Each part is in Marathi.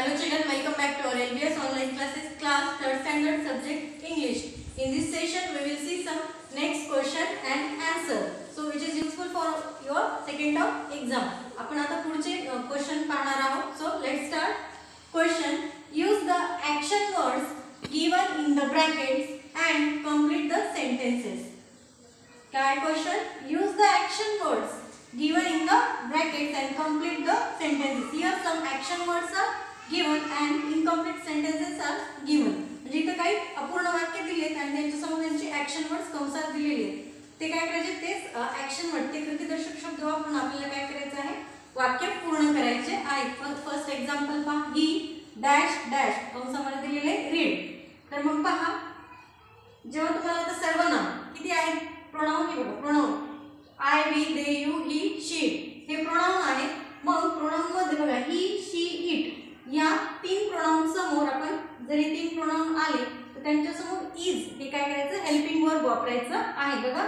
Hello children, welcome back to our LBS online classes class third standard subject English. In this session we will see some next question and answer. So which is useful for your second term exam. आपण आता पुढचे क्वेश्चन पाहणार आहोत. So let's start. Question use the action words given in the brackets and complete the sentences. काय question use the action words given in the brackets and complete the sentences. Here some action words are given and incomplete sentences are given. म्हणजे इथं काही अपूर्ण वाक्य दिलेत आणि त्यांच्यासमोर त्यांची ऍक्शन वर्ड्स कंसात दिलेले आहेत. ते काय करायचे? तेच ऍक्शन वर्ड ते कृतीदर्शक शब्द वापरून आपल्याला काय करायचं आहे? वाक्य पूर्ण करायचे आहेत फर्स्ट एक्झाम्पल पहा. ही डॅश डॅश कंसामध्ये दिलेले रीड तर मग पहा. जेव्हा तुम्हाला आता सर्वनाम किती आहेत? प्रोनाऊन हे बघा. Pronoun I we they you he she हे प्रोनाऊन आहे मग प्रोनाऊन मध्ये बघा ही शी इट या तीन प्रोनाऊन समोर आपण जरी तीन प्रोनाऊन आले तर त्यांच्यासमोर इज हे काय करायचं हेल्पिंग वर्ब वापरायचं आहे. बघा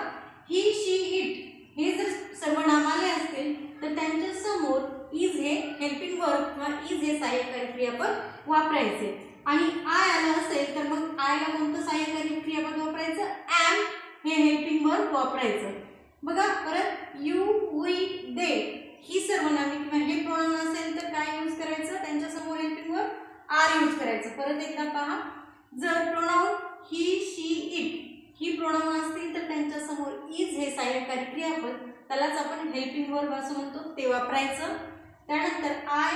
ही शी इट हे जर सर्वनाम आले असतील तर त्यांच्यासमोर इज हे हेल्पिंग वर्क किंवा इज हे सहाय्यकारी क्रियापद वापरायचे. आणि आय आलं असेल तर मग आयला कोणतं सहाय्यकारी क्रियापद वापरायचं? ॲम हे हेल्पिंग वर्क वापरायचं. बघा परत यू वी दे ही सर्वनामे किंवा हे प्रोनाउन असेल तर काय यूज करायचं? त्यांच्यासमोर हेल्पिंग वर्क आर यूज करायचं. परत एकदा पहा. जर प्रोनाउन ही शी इट ही प्रोनाउन असतील तर त्यांच्यासमोर इज हे सहाय्यकारी क्रियापद त्यालाच आपण हेल्पिंग वर्ब असं म्हणतो ते वापरायचं. त्यानंतर आय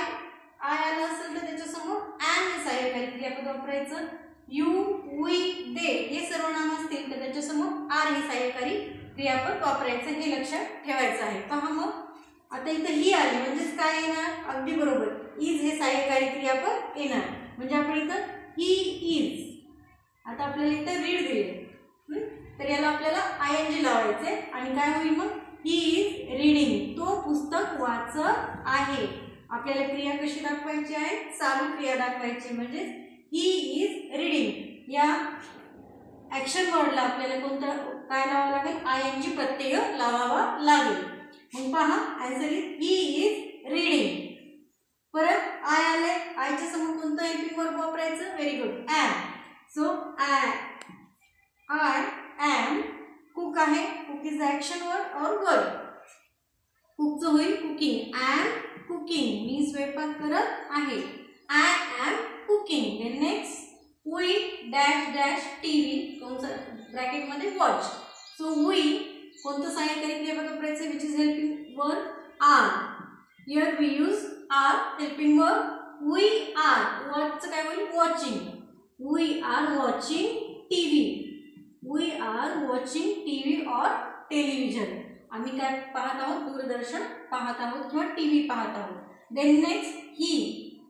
आय आलं असेल तर त्याच्यासमोर ॲन हे सहाय्यकारी क्रियापद वापरायचं. यू वी दे हे सर्वनाम असतील तर त्याच्यासमोर आर हे सहाय्यकारी क्रियापद वापरायचं. हे लक्षात ठेवायचं आहे. पहा मग. आता इथं ही आली म्हणजेच काय येणार? अगदी बरोबर. इज हे सहाय्यकारी क्रियापद येणार. म्हणजे आपण इथं ही इज आता आपल्याला इथं रीड दिले. तर याला आपल्याला आय एन जी लावायचे आणि काय होईल मग? ही इज रीडिंग तो पुस्तक वाचत आहे. आपल्याला क्रिया कशी दाखवायची आहे? चालू क्रिया दाखवायची म्हणजे ही इज रीडिंग या ॲक्शन वर्डला आपल्याला कोणतं काय लावावं लागेल? आय एन जी प्रत्यय लावावा लागेल. मग पहा answer is he is reading परत आय आले आयच्या समोर कोणतं हेल्पिंग वर्ब वापरायचं? Very good am so I I am cook आहे कुक इज ॲक्शन वर्ड और गर्ल कुकचं होईल कुकिंग आय एम कुकिंग मी स्वयंपाक करत आहे. I am cooking then next we dash dash T V कोणतं ब्रॅकेटमध्ये वॉच सो वी कोणतं सहाय्यकारी क्रियापद वापरायचं which is helping word are your we use are helping word we are वॉचचं काय होईल? Watching we are watching TV we are watching TV or television आम्ही काय पाहत आहोत? दूरदर्शन पाहत आहोत किंवा टी व्ही पाहत आहोत. Then next he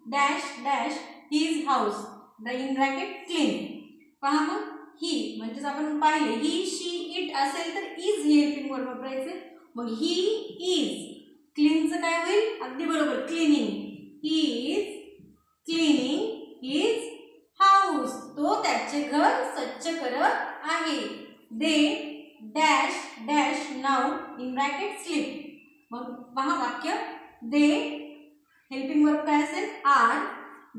dash dash his house the in bracket clean पहा मग ही म्हणजेच आपण पाहिले ही शी इट असेल तर इज ही हेल्पिंग वापरायचे. मग ही इज क्लीनचं काय होईल? अगदी बरोबर cleaning he is cleaning is तो त्याचे घर स्वच्छ करत आहे. दे डॅश डॅश नाव इन ब्रॅकेट स्लीप मग पहा वाक्य. दे हेल्पिंग वर्क काय असेल? आर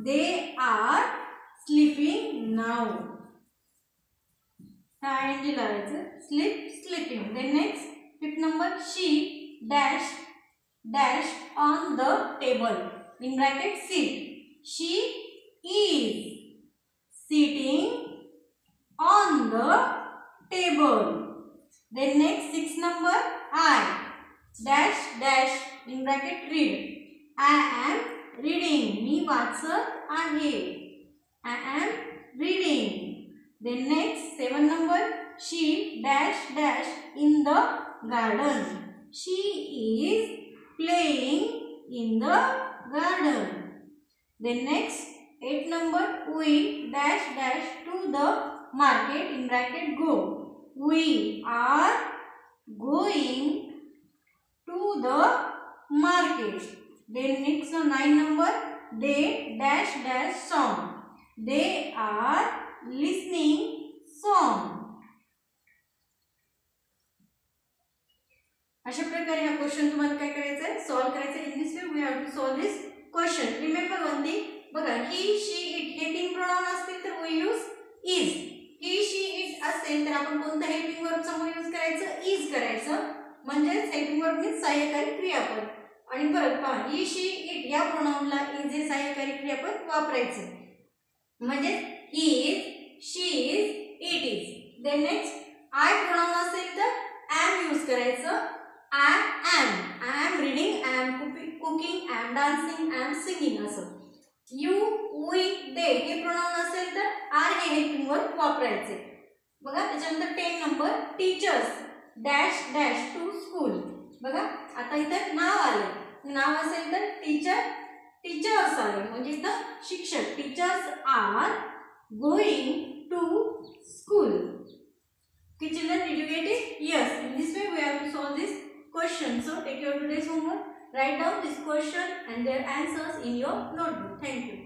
दे आर स्लीपिंग नाव काय लावायचं? Sleep sleeping they next fifth number she dash dash on the table in bracket sit she is sitting on the table. Then next six number I dash dash in bracket read. I am reading. मी वाचत आहे. I am reading. Then next seven number she dash dash in the garden. She is playing in the garden. Then next eight number we dash dash to the market in bracket go we are going to the market then next uh, nine number they dash dash song they are listening song अशा प्रकारे हा क्वेश्चन तुम्हाला काय करायचा आहे सॉल्व्ह करायचा in this way we have to solve this question remember one thing बघा use is he she it असेल तर आपण कोणतं हेल्पिंग वर्ब समोर यूज करायचं? इज करायचं. म्हणजेच हेल्पिंग वर्ब मीन्स सहाय्यकारी क्रियापद. आणि परत पहा ही शी इट या प्रोनाऊनला इज हे सहाय्यकारी क्रियापद वापरायचं. म्हणजे he is she is it is then next I pronoun असेल तर ॲम यूज करायचं. I am I am reading I am cooking I am dancing I am singing असं. यू वी दे हे प्रोनाऊन असेल तर आर हे हेल्पिंग वापरायचे बघा त्याच्यानंतर ten number teachers dash dash to school बघा आता इथं नाव आले नाव असेल तर टीचर टीचर्स आले म्हणजे इथं शिक्षक teachers are going to school Okay, children, did you get it? Yes. In this way, we have to solve this question. So, take your today's homework. Write down this question and their answers in your notebook. Thank you.